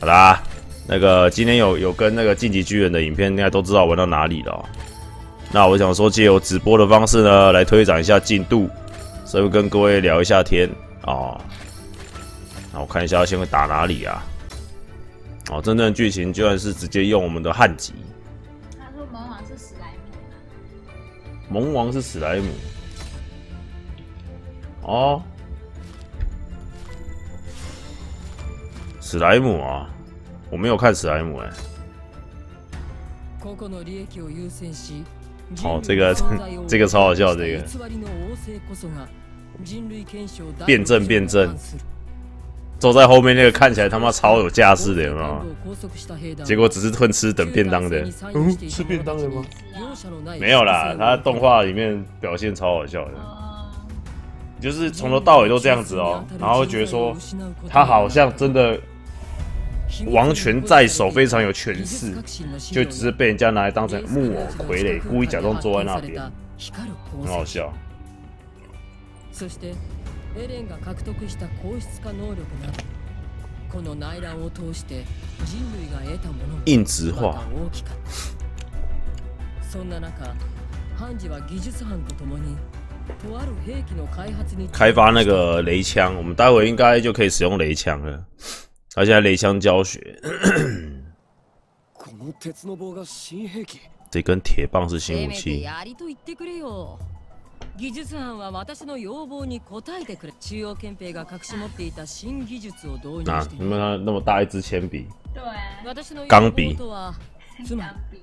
好啦，那个今天有有跟那个晋级巨人的影片，应该都知道玩到哪里了。那我想说，借由直播的方式呢，来推展一下进度，所以跟各位聊一下天啊。那我看一下，先会打哪里啊？哦，真正的剧情居然是直接用我们的汉籍。他说萌王是史莱姆。萌王是史莱姆。哦。史莱姆啊，我没有看史莱姆哎。哦，这个这个超好笑，这个。辩证辩证，坐在后面那个看起来他妈超有架势的，有没有？结果只是混吃等便当的。嗯，吃便当的吗？没有啦，他动画里面表现超好笑的，就是从头到尾都这样子哦，然后觉得说他好像真的。王权在手，非常有权势，就只是被人家拿来当成木偶傀儡，故意假装坐在那边，很好笑。硬直化。开发那个雷枪，我们待会应该就可以使用雷枪了。他现在雷枪教学，这根铁棒是新武器。技術班は私の要望に応えてくれ。中央憲兵が隠し持っていた新技術を導入して。你看那么大一支铅笔。对。钢笔。つまり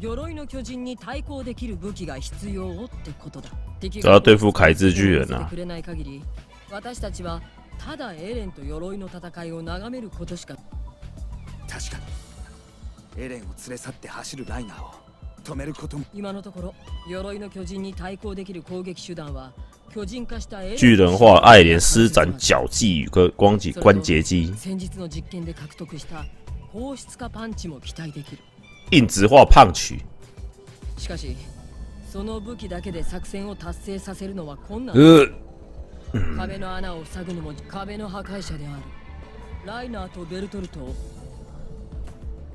鎧の巨人に対抗できる武器が必要ってことだ。这要对付铠子巨人啊。私たちは ただエレンと鎧の戦いを眺めることしか。確かに。エレンを連れ去って走るライナーを止めることも。今のところ鎧の巨人に対抗できる攻撃手段は巨人化したエレン巨人化爱莲施展脚技与个光击关节技先日の実験で獲得した放出化パンチも期待できる。硬直化パンチ。しかしその武器だけで作戦を達成させるのは困難壁の穴を塞ぐのも壁の破壊者である。ライナーとベルトルト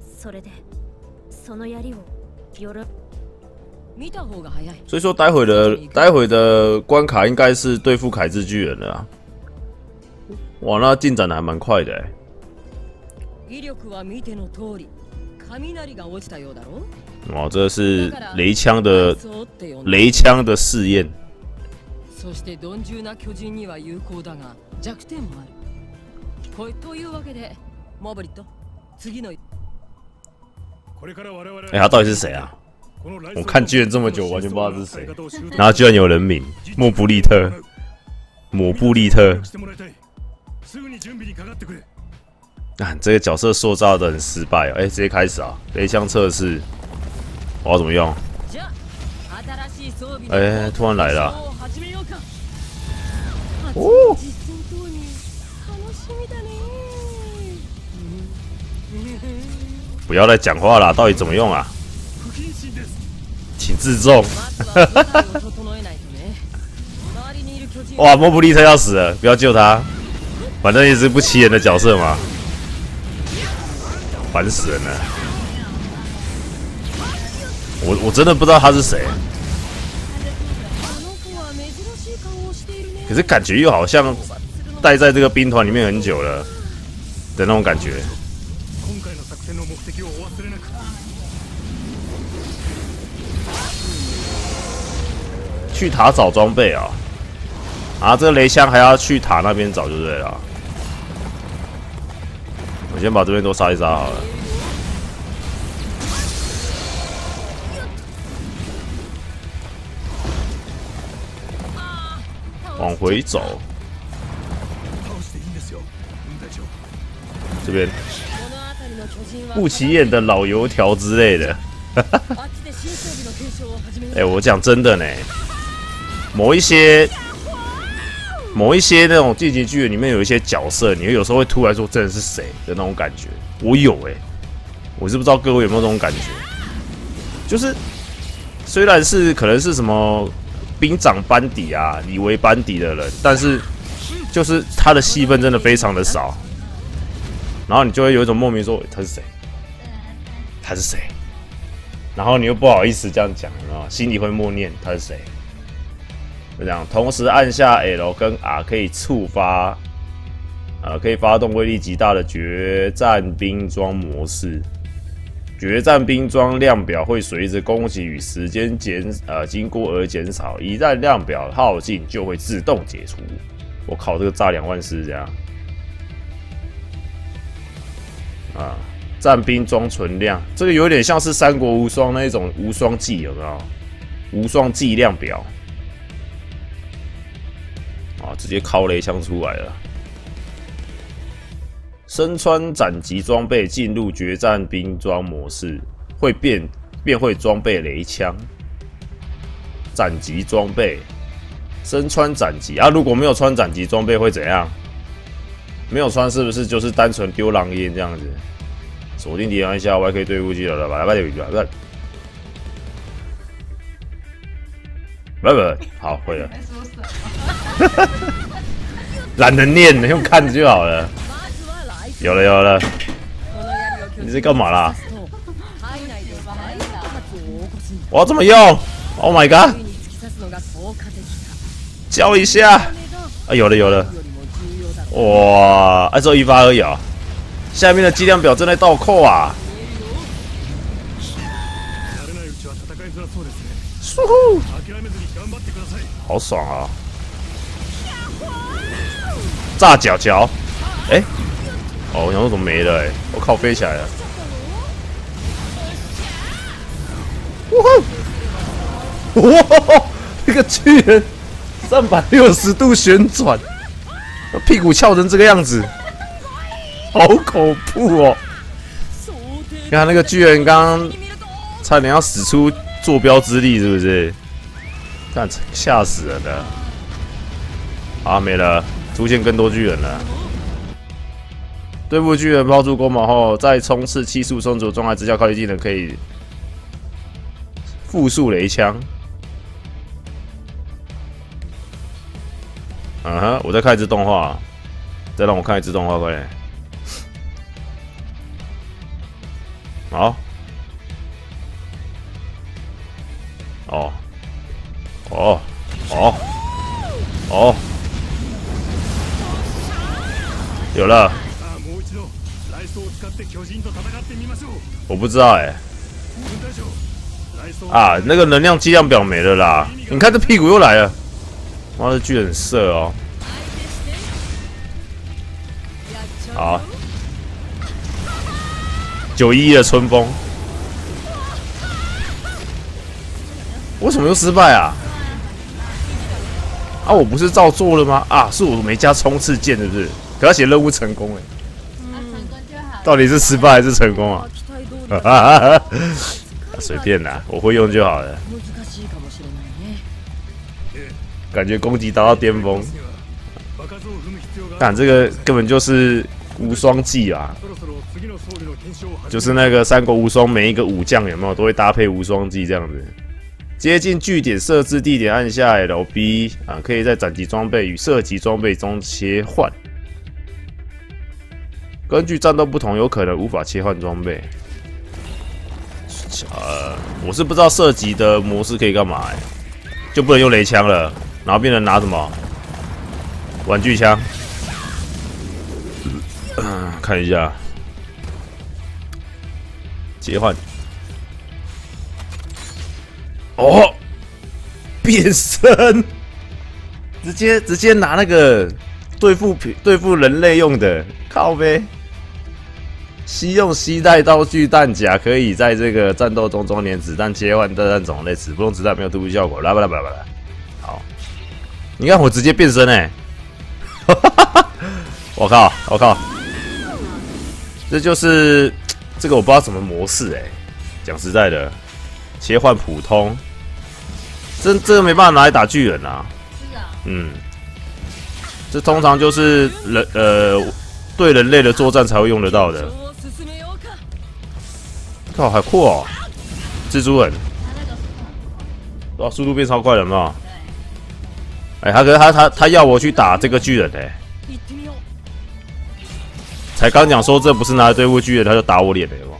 それでその槍をよろ見た方が早い。所以说待会的待会的关卡应该是对付凯之巨人了哇那进展的还蛮快的。威力は見ての通り雷が落ちたようだろ哇这是雷枪的雷枪的试验そして鈍重な巨人には有効だが弱点もあるこというわけでモブリット次の哎，他到底是谁啊？我看巨人这么久，完全不知道是谁。然后居然有人名莫布利特，莫布利特。啊，这个角色塑造的很失败哦。哎，直接开始啊！雷枪测试，我要怎么用？哎，突然来了。哦！不要再讲话了，到底怎么用啊？请自重。哇，莫布利特要死了，不要救他，反正也是不起眼的角色嘛，烦死人了。我我真的不知道他是谁。可是感觉又好像待在这个兵团里面很久了的那种感觉。去塔找装备啊！啊，这个雷枪还要去塔那边找就对了。我先把这边都杀一杀好了。往回走，这边不起眼的老油条之类的。哎，我讲真的呢，某一些某一些那种进击剧里面有一些角色，你有时候会突然说这人是谁的那种感觉。我有哎，我是不知道各位有没有这种感觉，就是虽然是可能是什么。兵长班底啊，李维班底的人，但是就是他的戏份真的非常的少。然后你就会有一种莫名说他是谁，他是谁，然后你又不好意思这样讲，啊，心里会默念他是谁。这样，同时按下 L 跟 R 可以触发，呃，可以发动威力极大的决战兵装模式。决战兵装量表会随着攻击与时间减呃经过而减少，一旦量表耗尽就会自动解除。我靠，这个炸两万是这样啊！战兵装存量，这个有点像是三国无双那一种无双技，有没有？无双技量表啊，直接敲雷枪出来了。身穿斩击装备进入决战兵装模式，会变便会装备雷枪。斩击装备，身穿斩击啊！如果没有穿斩击装备会怎样？没有穿是不是就是单纯丢狼烟这样子？锁定敌人一下，Y K 对付机了了，来吧，来吧，来吧，不不，好会了。懒得念，用看着就好了。有了有了，你在干嘛啦？我要怎么用？Oh my god！教一下。啊，有了有了。哇，啊，只有一发而已啊！下面的计量表正在倒扣啊！舒呼，好爽啊！炸脚脚，哎。哦，我想说怎么没了？哎，我靠，飞起来了！哇哇，那个巨人三百六十度旋转，屁股翘成这个样子，好恐怖哦！你看那个巨人刚刚差点要使出坐标之力，是不是？看吓死人了！啊，没了，出现更多巨人了。对付巨人抛出光芒后，在冲刺气速充足状态之下，靠近技能可以复数雷枪。嗯哼，我再看一次动画，再让我看一次动画，快点。好。哦。哦。哦。哦。有了。我不知道哎，啊，那个能量计量表没了啦！你看这屁股又来了，妈的巨人色哦！好，九一的春风，为什么又失败啊？啊，我不是照做了吗？啊，是我没加冲刺键，是不是？可要写任务成功哎。到底是失败还是成功 啊？随便啦，我会用就好了。感觉攻击达到巅峰，但这个根本就是无双技啊！就是那个三国无双，每一个武将有没有都会搭配无双技这样子。接近据点设置地点，按下 L B 啊，可以在斩击装备与射击装备中切换。根据战斗不同，有可能无法切换装备。呃，我是不知道射击的模式可以干嘛，就不能用雷枪了，然后变成拿什么玩具枪？嗯，看一下，切换。哦，变身，直接直接拿那个对付对付人类用的，靠呗。吸用吸带道具弹夹，可以在这个战斗中装点子弹切换的弹种类，此不用子弹没有突破效果。来吧来吧来吧来，好，你看我直接变身哎！我靠我靠，这就是这个我不知道什么模式哎。讲实在的，切换普通，这这个没办法拿来打巨人啊。是啊。嗯，这通常就是人呃对人类的作战才会用得到的。靠，还酷哦！蜘蛛人，哇，速度变超快了嘛！哎，他哥，他他他要我去打这个巨人哎，才刚讲说这不是拿来对付巨人，他就打我脸了，有吗？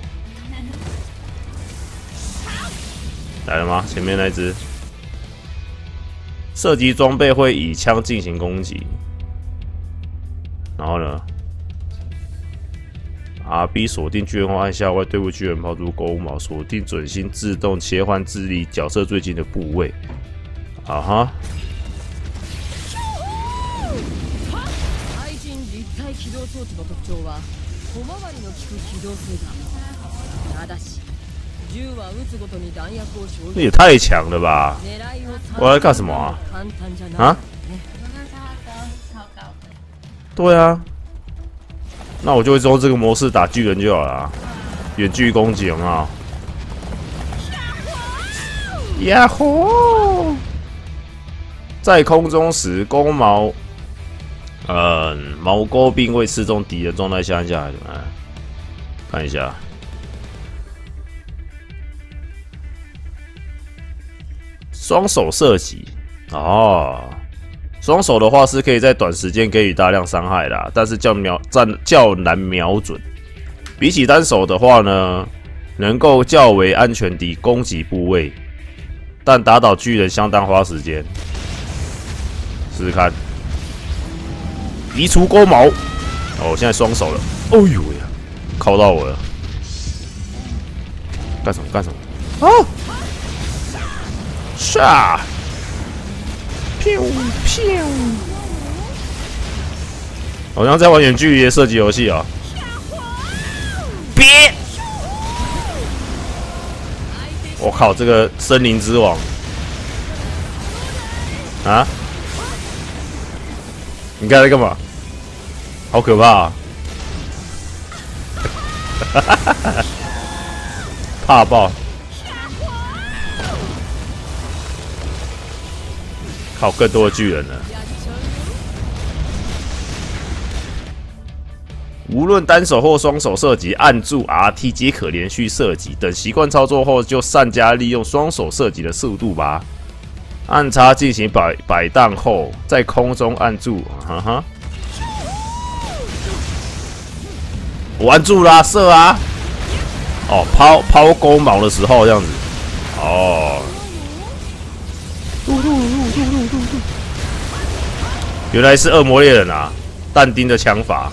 来了吗？前面那只射击装备会以枪进行攻击，然后呢 ？R B 锁定巨人后按下 Y 对付巨人抛出钩矛，锁定准心自动切换智力角色最近的部位。啊哈！対人立体起動装置の特徴は小回りの利く機動性だただし銃は撃つごとに弾薬を消这也太强了吧！狙いを我来干什么啊簡単じゃない啊？我那时候都超高的，对啊， 那我就会用这个模式打巨人就好了，远距离攻击有没有？呀吼！在空中时，弓矛，呃，矛钩并未刺中敌人状态下下来，哎，看一下。双手射击哦，双手的话是可以在短时间给予大量伤害的啊，但是较瞄战较难瞄准。比起单手的话呢，能够较为安全地攻击部位，但打倒巨人相当花时间。试试看，移除钩毛。哦，现在双手了。哦呦呀，靠到我了！干什么干什么？啊！唰！飘飘！好像在玩远距离的射击游戏啊！别！我靠，这个森林之王啊！你刚才在干嘛？好可怕、啊！怕爆！靠，更多的巨人了。无论单手或双手射击，按住 RT 皆可连续射击。等习惯操作后，就善加利用双手射击的速度吧。按叉进行摆摆荡后，在空中按住，哈哈。我按住啦，射啊！哦，抛抛钩矛的时候这样子，哦。原来是恶魔猎人啊！但丁的枪法，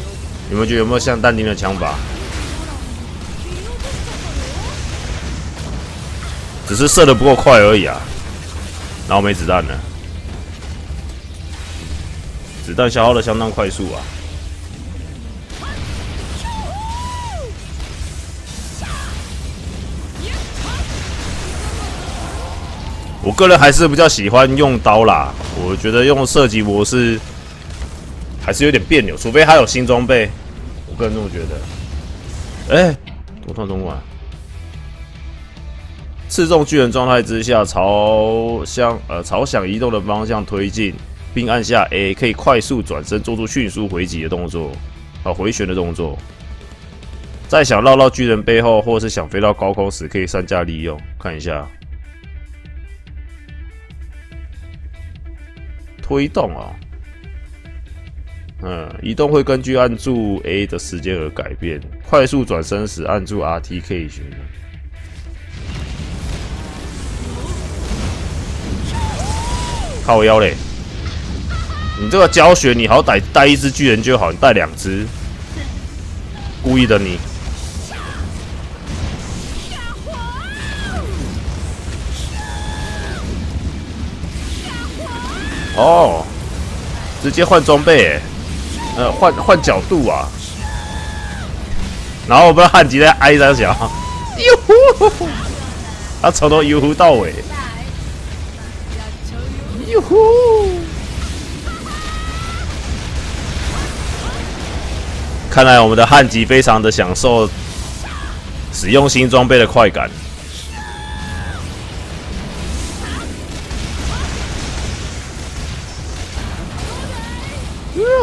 有没有觉得有没有像但丁的枪法？只是射的不够快而已啊！然后没子弹了，子弹消耗的相当快速啊！我个人还是比较喜欢用刀啦，我觉得用射击模式还是有点别扭，除非他有新装备，我个人这么觉得。哎、我突然中过来，刺中巨人状态之下，朝向呃朝想移动的方向推进，并按下 A，可以快速转身，做出迅速回击的动作，啊回旋的动作。在想绕到巨人背后，或是想飞到高空时，可以善加利用。看一下。推动啊、嗯，移动会根据按住 A 的时间而改变。快速转身时按住 RT 可以旋转。靠腰嘞！你这个教学，你好歹带一只巨人就好，你带两只，故意的你。哦，直接换装备欸，呃，换换角度啊。然后我不知道汉吉在挨着小，哟呼，他从头悠呼到尾，哟呼。看来我们的汉吉非常的享受使用新装备的快感。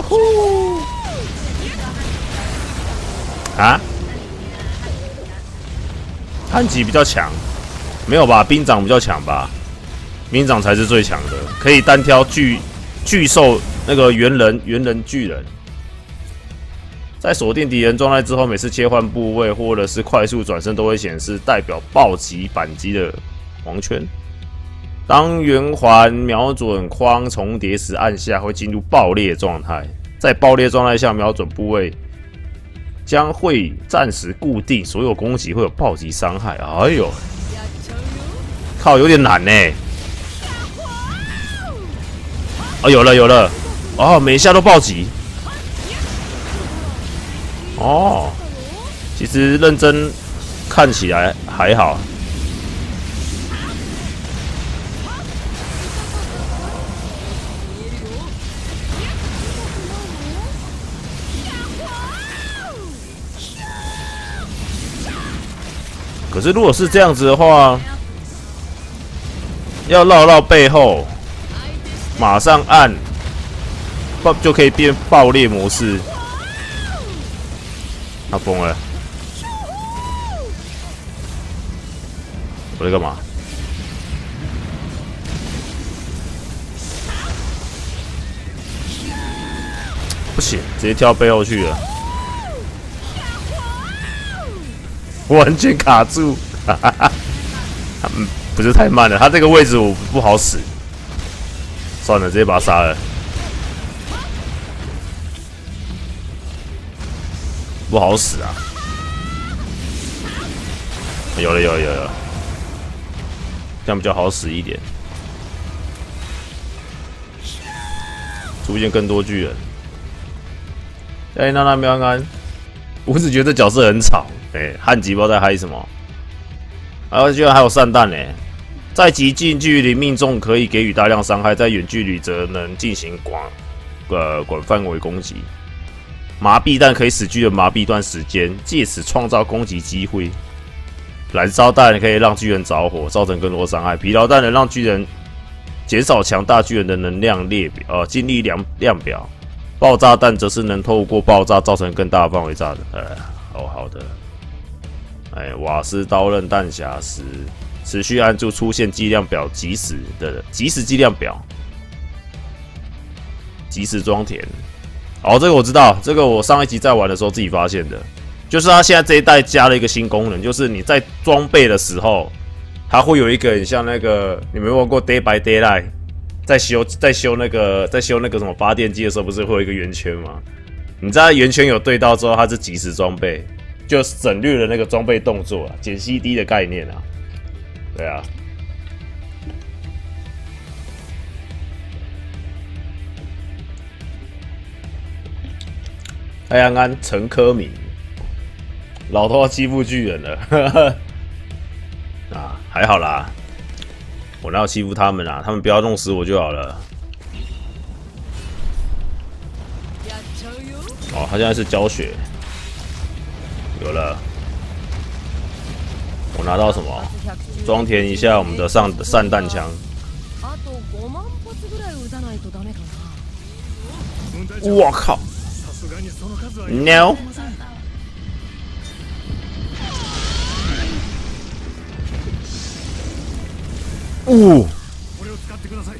呼！啊？汉吉比较强，没有吧？兵长比较强吧？兵长才是最强的，可以单挑巨巨兽那个猿人猿人巨人。在锁定敌人状态之后，每次切换部位或者是快速转身都会显示代表暴击反击的黄圈。当圆环瞄准框重叠时，按下会进入爆裂状态。在爆裂状态下，瞄准部位将会暂时固定，所有攻击会有暴击伤害。哎呦，靠，有点难呢。哦，有了有了，哦，每一下都暴击。哦，其实认真看起来还好。可是如果是这样子的话，要绕绕背后，马上按爆就可以变爆裂模式。他疯了！我在干嘛？不行，直接跳背后去了。完全卡住，哈哈哈！嗯，不是太慢了，他这个位置我不好使。算了，直接把他杀了。不好使啊！有了，有了，有了，这样比较好使一点。出现更多巨人。哎，娜娜喵安，我只觉得角色很吵。哎，汉吉不知道在嗨什么，然后居然还有散弹呢，在极近距离命中可以给予大量伤害，在远距离则能进行广呃广范围攻击。麻痹弹可以使巨人麻痹一段时间，借此创造攻击机会。燃烧弹可以让巨人着火，造成更多伤害。疲劳弹能让巨人减少强大巨人的能量列表呃精力量量表。爆炸弹则是能透过爆炸造成更大范围炸的。呃，好好的。哎，瓦斯刀刃弹匣时，持续按住出现计量表，即时的即时计量表，即时装填。哦，这个我知道，这个我上一集在玩的时候自己发现的，就是它现在这一代加了一个新功能，就是你在装备的时候，它会有一个很像那个，你没玩过 Day by Daylight，在修在修那个在修那个什么发电机的时候，不是会有一个圆圈吗？你知道圆圈有对到之后，它是即时装备。就省略了那个装备动作啊，减 CD 的概念啊，对啊。太阳安陈科敏，老头要欺负巨人了，啊，还好啦，我哪有欺负他们啊？他们不要弄死我就好了。哦，他现在是教学。有了，我拿到什么？装填一下我们的上散弹枪。我靠！No！おおこれを使ってください。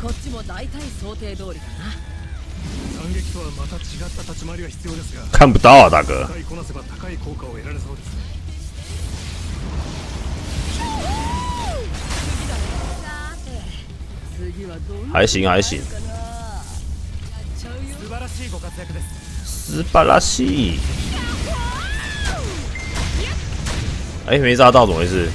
こっちも大体想定通りな。斬撃とはまた違った立ち回りが必要ですが看不到大哥。使いこなせば高い効果を得られそうです还行还行素晴らしい哎、没炸到怎么回事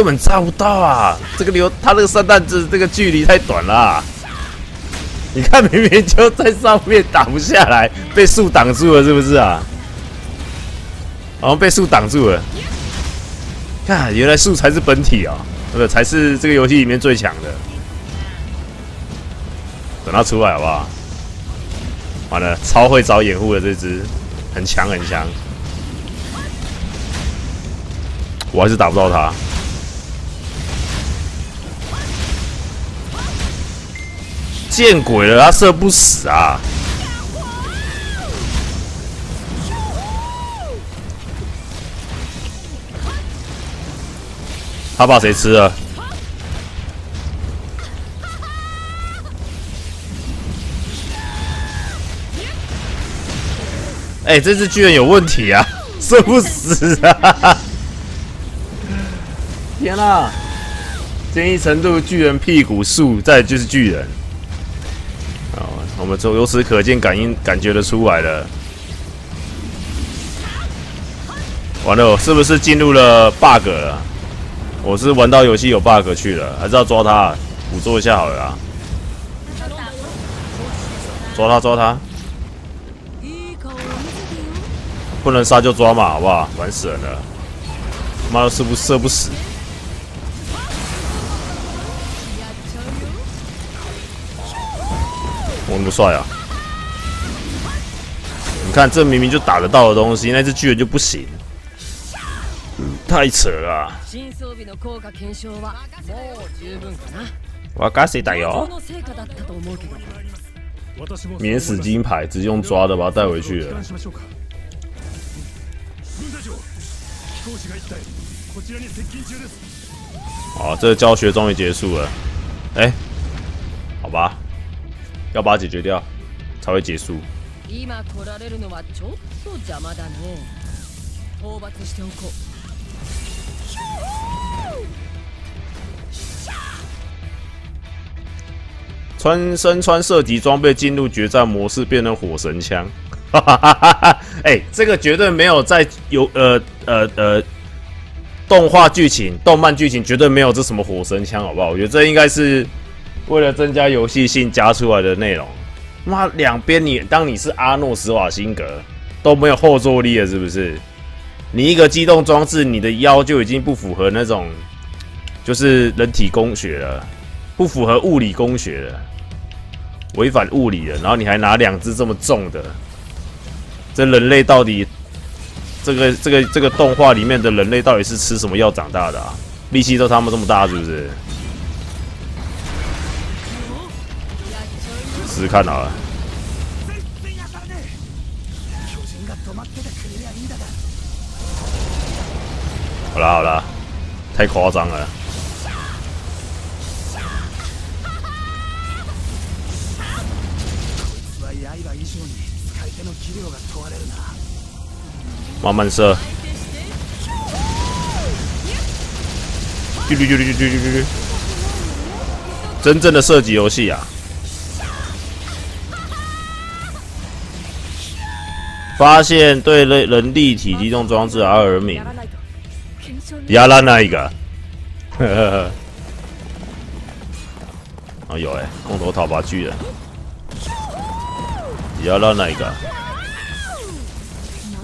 根本炸不到啊！这个流，他那个散弹子，这个距离太短了。你看，明明就在上面打不下来，被树挡住了，是不是啊？好像被树挡住了。看，原来树才是本体啊，这个才是这个游戏里面最强的。等他出来好不好？完了，超会找掩护的这只，很强很强。我还是打不到他。见鬼了，他射不死啊！他把谁吃了？哎、这只巨人有问题啊，射不死啊！天啊！坚毅程度巨人屁股树，再就是巨人。哦，我们从由此可见，感应感觉得出来了。完了，是不是进入了 bug 了？我是玩到游戏有 bug 去了，还是要抓他，捕捉一下好了啊！抓他，抓他，いい顔を見せてよ不能杀就抓嘛，好不好？烦死人了，妈的射不射不死。 我那么帅啊，你看这明明就打得到的东西，那只巨人就不行，太扯了。我，该谁打哟？免死金牌直接用抓的把他带回去了。好，这个教学终于结束了。诶，好吧。要把它解决掉才会结束。今来られるのはちょっと邪魔だね討伐しておこう穿身穿射击装备进入决战模式，变成火神枪。哈哈哈哈哈！哎，这个绝对没有在有呃呃呃动画剧情、动漫剧情绝对没有这什么火神枪，好不好？我觉得这应该是 为了增加游戏性加出来的内容。妈，两边你当你是阿诺·施瓦辛格都没有后坐力了，是不是？你一个机动装置，你的腰就已经不符合那种就是人体工学了，不符合物理工学了。违反物理了，然后你还拿两只这么重的，这人类到底这个这个这个动画里面的人类到底是吃什么药长大的啊？力气都他们这么大，是不是？只看好了。好啦好啦，太夸张了。慢慢射。真正的射击游戏啊。发现对人人立体机动装置阿尔敏，压烂那一个。呵呵呵。哦有哎、空投讨伐巨人，压烂那一个，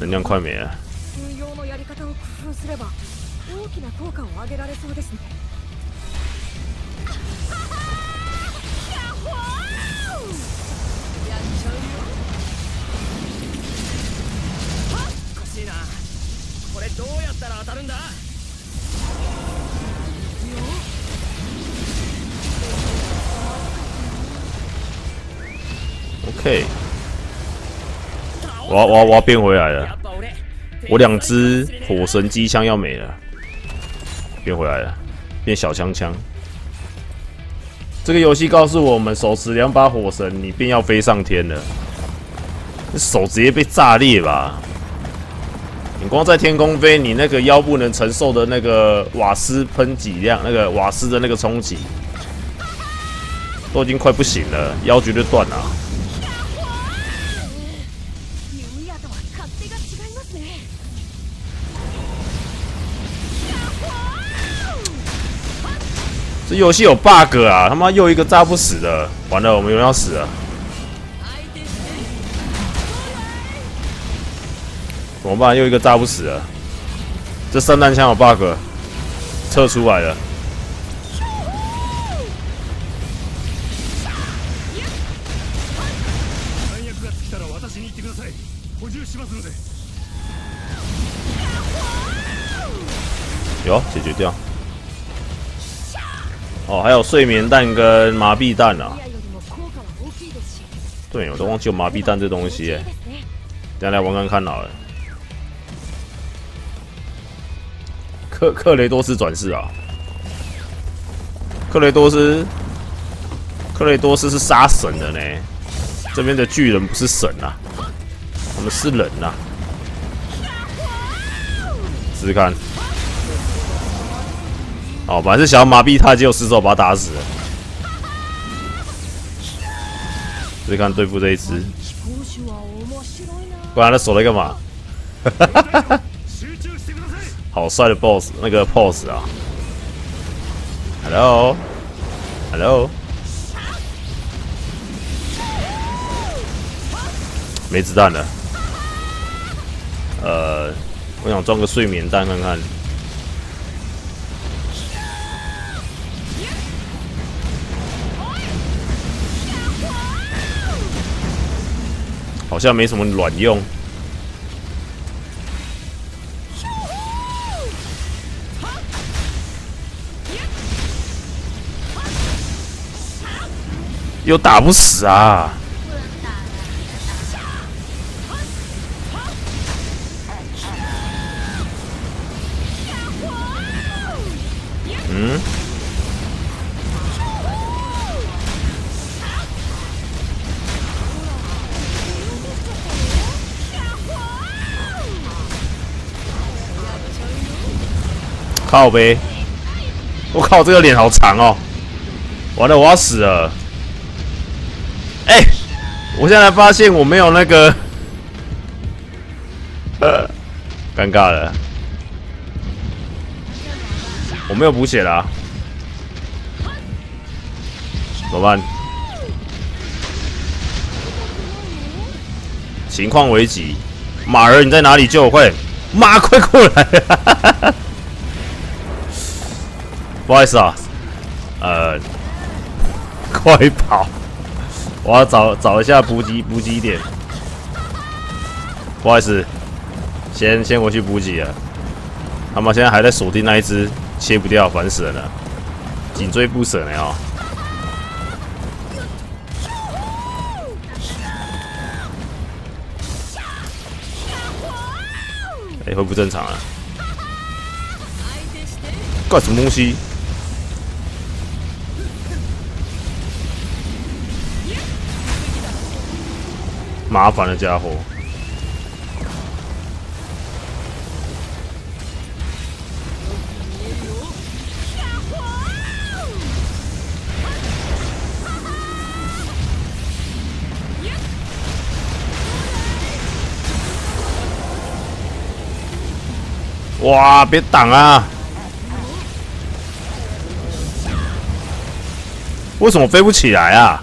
能量快没了。れどうやったら当たるんだ OK，我要我要我要变回来了，ぱ俺我两只火神机枪要没了，变回来了，变小枪枪。这个游戏告诉我们，手持两把火神，你便要飞上天了。这手直接被炸裂吧！ 你光在天空飞，你那个腰不能承受的那个瓦斯喷击量，那个瓦斯的那个冲击，都已经快不行了，腰绝对断了。弓矢とは勝手が違いますね这游戏有 bug 啊！他妈又一个炸不死的，完了，我们有人要死了， 怎么办？又一个炸不死了。这霰弹枪有 bug，撤出来了。有解决掉。哦，还有睡眠弹跟麻痹弹呢。对我都忘记有麻痹弹这东西耶。刚才我刚刚看到了。克克雷多斯转世啊！克雷多斯，克雷多斯是杀神的呢。这边的巨人不是神啊，他们是人呐。试试看。哦，本来是想要麻痹他，结果失手把他打死了。试试看对付这一只，不然他守了干嘛？好帅的 BOSS，那个 pose 啊！Hello，Hello，没子弹了。呃，我想装个睡眠弹看看。好像没什么卵用。又打不死啊！嗯？靠呗！我靠，这个脸好长哦！完了，我要死了！哎，我现在发现我没有那个，呃，尴尬了，我没有补血了，怎么办？情况危急，马儿你在哪里？救我快！马，快过来！不好意思啊，呃，快跑！我要找找一下补给补给点，不好意思，先先回去补给了。他们现在还在锁定那一只，切不掉，烦死了，紧追不舍呢哦。哎，会不正常啊？干什么东西？麻烦的家伙！哇！别挡啊！为什么飞不起来啊？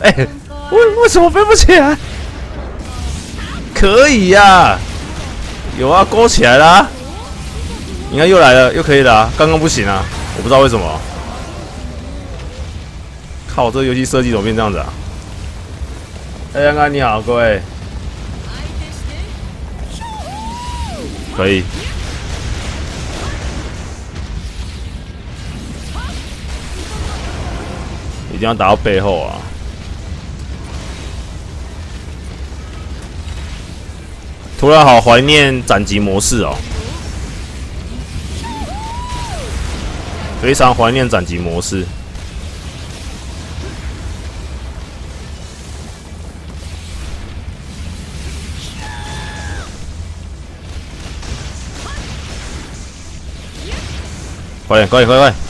哎！为为什么飞不起来？可以呀，有啊，勾起来了。你看又来了，又可以了。刚刚不行啊，我不知道为什么。靠，这游戏设计怎么变这样子啊？哎，刚刚你好，各位。可以。一定要打到背后啊！突然好怀念斩击模式哦，非常怀念斩击模式。快点，快点，快快！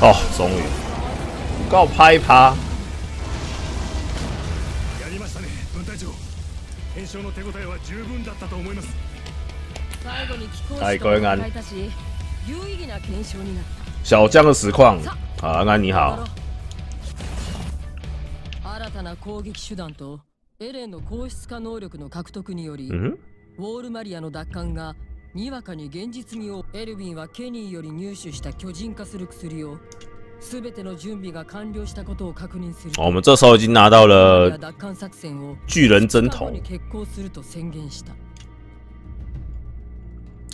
哦，终于，告拍一趴。哎，各位安，小将的实况，啊，安安你好。新たな攻撃手段とエレンの硬質化能力の獲得により、ウォールマリアの奪還が にわかに現実味をエルヴィンはケニーより入手した巨人化する薬を全ての準備が完了したことを確認する。我们这时候已经拿到了巨人针筒。決行すると宣言した。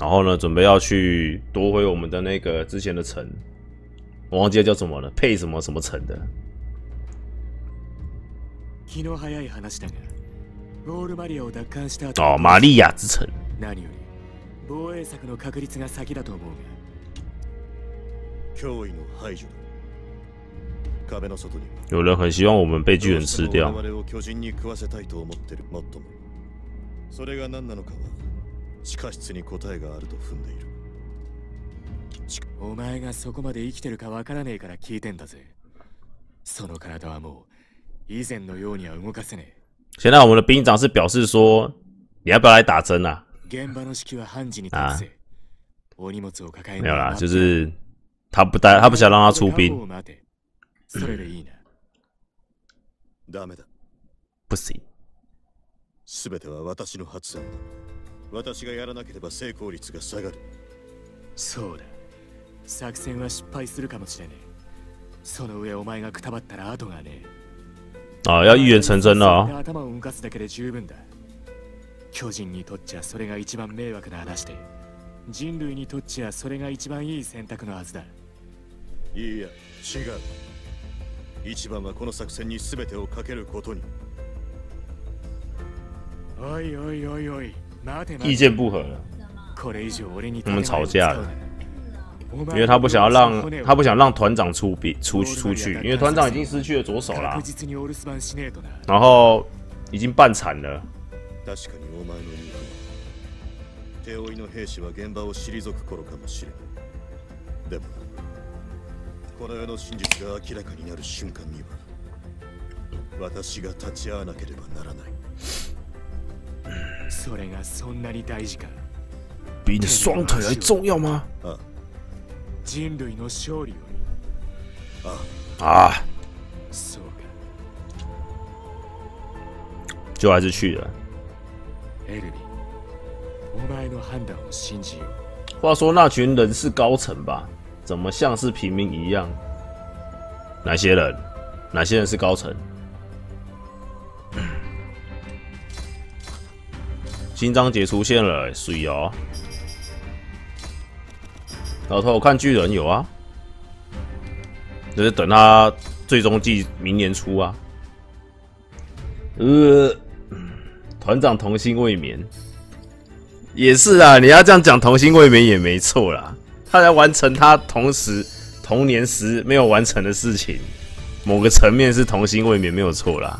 然后呢，准备要去夺回我们的那个之前的城，我忘记叫什么了，配什么什么城的。気の早い話だがウォールマリアを奪還した後哦，玛利亚之城。防衛策の確率が先だと思う脅威の排除だ。壁の外に。は有人很希望我们被巨人吃掉。我々を巨人に食わせたいと思ってる。もっとも。それが何なのかは地下室に答えがあると踏んでいる。がお前がそこまで生きてるかわからねえから聞いてんだぜ。その体はもう以前のようには動かせね现在我们的兵长是表示说，你要不要来打针啊？え現場の指揮は判事に託せ。お荷物を抱え没有啦，就是他不带，他不想让他出看兵護を，待て。それでいいな。ダメだ。不行。全ては私の発案だ。私がやらなければ成功率が下がる。そうだ。作戦は失敗するかもしれねえ。その上お前がくたばったら後がねえ。啊，要预言成真了頭を動かすだけで十分だ巨人にとっちゃそれが一番迷惑な話で人類にとっちゃそれが一番いい選択のはずだ。いいや違う。一番はこの作戦に全てをかけることに。おいおいおいおい待て待て。意見不合。了，これ以上俺に我们吵架了。因因为他不想要让他不想让团长出兵出出去，因为团长已经失去了左手啦然后已经半残了。確かにお前の言うと手負いの兵士は現場を退く頃かもしれないでもこの世の真実が明らかになる瞬間には私が立ち会わなければならない。それがそんなに大事か。比你的双腿还重要吗？あ人類の勝利よりあ啊，そうか。就还是去了。话说那群人是高层吧？怎么像是平民一样？哪些人？哪些人是高层？新章节出现了、水哦。老头，我看巨人有啊，就是等他最终季明年出啊。呃，团长童心未眠，也是啊，你要这样讲童心未眠也没错啦。他来完成他同时童年时没有完成的事情，某个层面是童心未眠没有错啦。